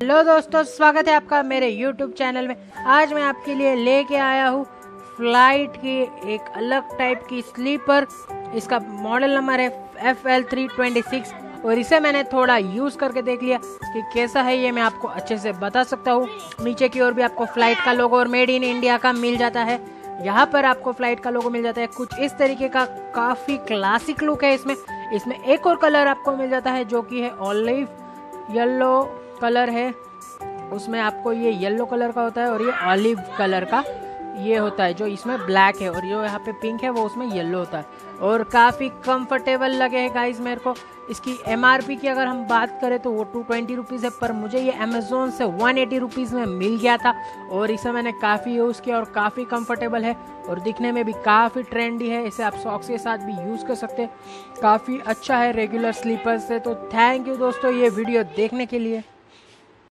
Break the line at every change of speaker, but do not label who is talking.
Hello दोस्तों, स्वागत है आपका मेरे यूट्यूब चैनल में। आज मैं आपके लिए लेके आया हूँ फ़्लाइट की एक अलग टाइप की स्लीपर। इसका मॉडल नंबर है F L three twenty six और इसे मैंने थोड़ा यूज़ करके देख लिया कि कैसा है ये मैं आपको अच्छे से बता सकता हूँ। नीचे की ओर भी आपको फ़्लाइट का लोगो और मेड इन इंडिया का मिल जाता है। यहाँ पर आपको फ़्लाइट का लोगो मिल जाता है। कुछ इस तरीके का काफ़ी क्लासिक लुक है इसमें। इसमें एक और कलर आपको मिल जाता है जो कि है ऑलिव, येलो कलर है, उसमें आपको ये येलो कलर का होता है और ये ऑलिव कलर का ये होता है, जो इसमें ब्लैक है और जो यहाँ पे पिंक है, वो उसमें येलो होता है। और काफ़ी कंफर्टेबल लगे हैं गाइस मेरे को। इसकी एमआरपी की अगर हम बात करें तो वो टू ट्वेंटी रुपीज़ है, पर मुझे ये अमेज़ोन से वन एटी रुपीज़ में मिल गया था और इसे मैंने काफ़ी यूज़ किया और काफ़ी कंफर्टेबल है और दिखने में भी काफ़ी ट्रेंडी है। इसे आप सॉक्स के साथ भी यूज़ कर सकते हैं। काफ़ी अच्छा है रेगुलर स्लीपर्स से। तो थैंक यू दोस्तों ये वीडियो देखने के लिए।